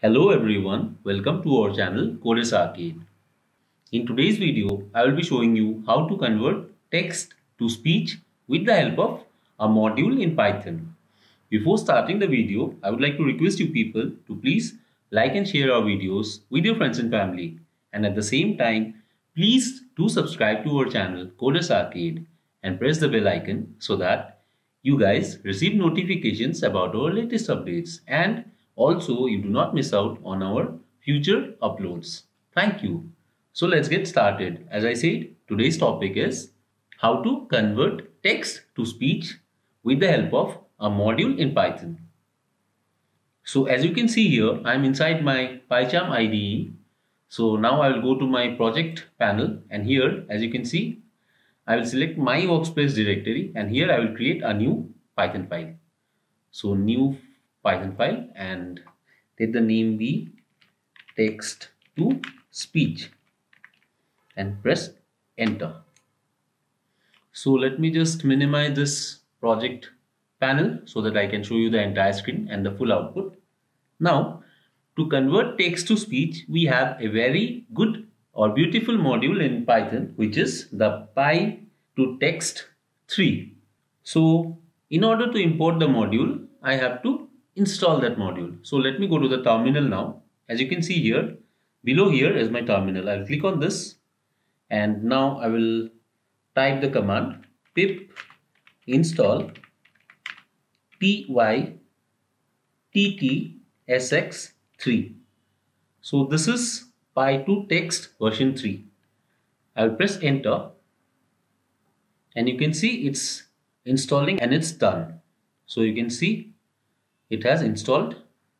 Hello everyone, welcome to our channel Coders Arcade. In today's video, I will be showing you how to convert text to speech with the help of a module in Python. Before starting the video, I would like to request you people to please like and share our videos with your friends and family. And at the same time, please do subscribe to our channel Coders Arcade and press the bell icon so that you guys receive notifications about our latest updates and also you do not miss out on our future uploads. Thank you. So let's get started. As I said, today's topic is how to convert text to speech with the help of a module in Python. So as you can see here, I'm inside my PyCharm IDE. So now I will go to my project panel and here, as you can see, I will select my workspace directory and here I will create a new Python file. So new Python file and let the name be text to speech and press enter. So let me just minimize this project panel so that I can show you the entire screen and the full output. Now to convert text to speech we have a very good or beautiful module in Python which is the py to text 3. So in order to import the module I have to install that module. So let me go to the terminal now. As you can see here below here is my terminal. I'll click on this and now I will type the command pip install pyttsx3. So this is py to text version 3. I will press enter and you can see it's installing and it's done. So you can see it has installed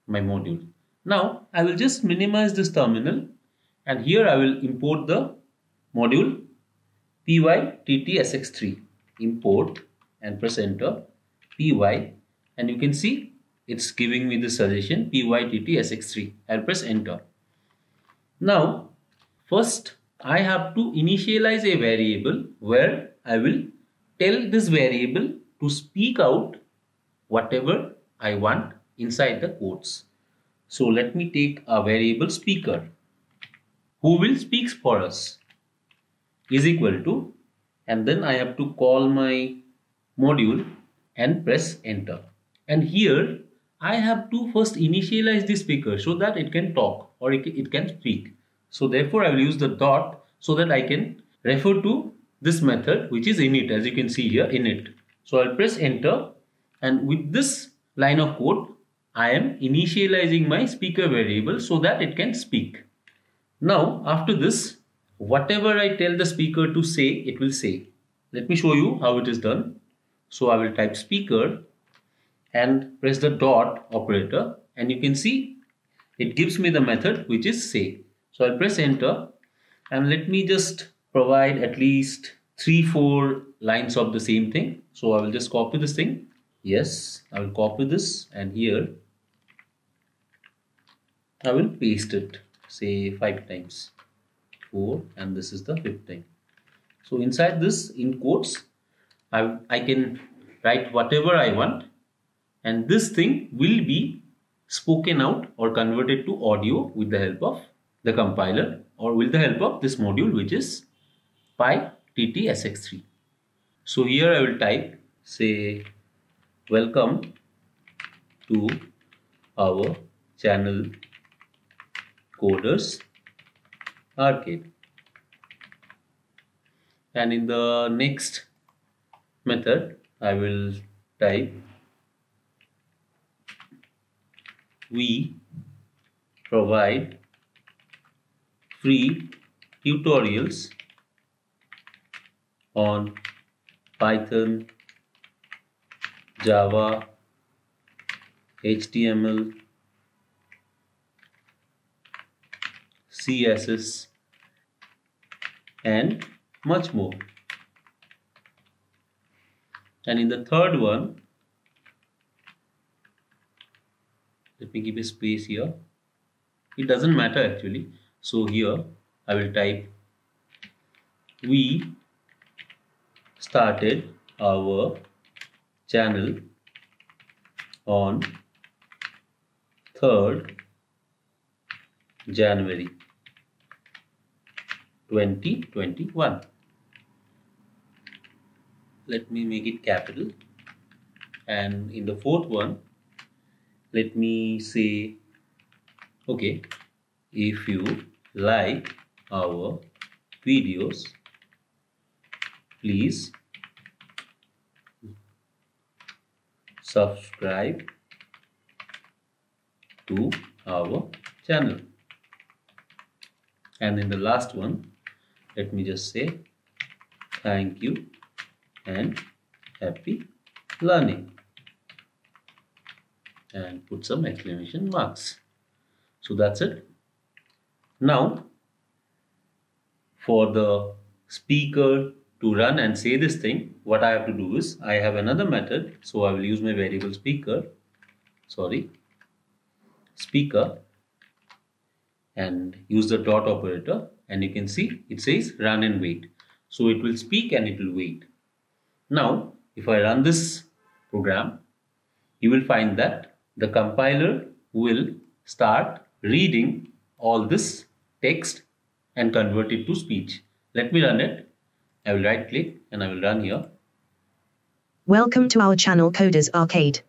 my module. Now I will just minimize this terminal and here I will import the module pyttsx3 import and press enter py and you can see it's giving me the suggestion pyttsx3 I'll press enter. Now first I have to initialize a variable where I will tell this variable to speak out whatever I want inside the quotes. So let me take a variable speaker who will speaks for us is equal to and then I have to call my module and press enter. And here I have to first initialize the speaker so that it can talk or it, it can speak. So therefore I will use the dot so that I can refer to this method which is init as you can see here init. So I'll press enter and with this line of code I am initializing my speaker variable so that it can speak. Now after this whatever I tell the speaker to say it will say. Let me show you how it is done. So I will type speaker and press the dot operator and you can see it gives me the method which is say. So I'll press enter and let me just provide at least three four lines of the same thing. So I will just copy this thing yes I will copy this and here I will paste it say five times. Four and this is the fifth time. So inside this in quotes I, I can write whatever I want and this thing will be spoken out or converted to audio with the help of the compiler or with the help of this module which is pyttsx3 so here I will type say welcome to our channel coders arcade. And in the next method I will type we provide free tutorials on Python Java, HTML, CSS and much more. And in the third one, let me give a space here. It doesn't matter actually. So here I will type we started our channel on 3rd January 2021 let me make it capital. And in the fourth one let me say okay if you like our videos please subscribe to our channel. And in the last one let me just say thank you and happy learning. And put some exclamation marks. So that's it. Now for the speaker to run and say this thing what I have to do is I have another method so I will use my variable speaker sorry speaker and use the dot operator and you can see it says run and wait. So it will speak and it will wait. Now if I run this program you will find that the compiler will start reading all this text and convert it to speech. Let me run it I will right click and I will run here. Welcome to our channel Coders Arcade.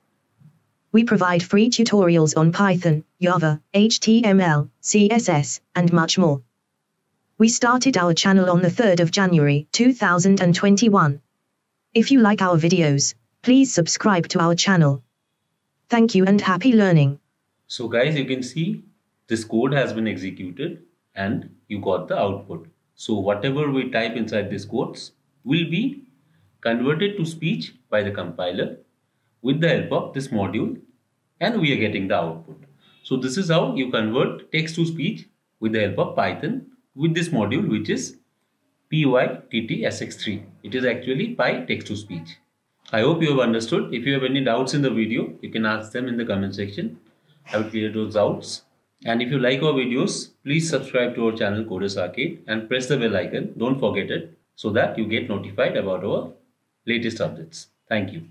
We provide free tutorials on Python, Java, HTML, CSS, and much more. We started our channel on the 3rd of January 2021. If you like our videos, please subscribe to our channel. Thank you and happy learning. So guys, you can see this code has been executed and you got the output. So whatever we type inside these quotes will be converted to speech by the compiler with the help of this module and we are getting the output. So this is how you convert text to speech with the help of Python with this module which is pyttsx3. It is actually Py text to speech. I hope you have understood. If you have any doubts in the video, you can ask them in the comment section. I will clear those doubts. And if you like our videos, please subscribe to our channel Coders Arcade and press the bell icon. Don't forget it so that you get notified about our latest updates. Thank you.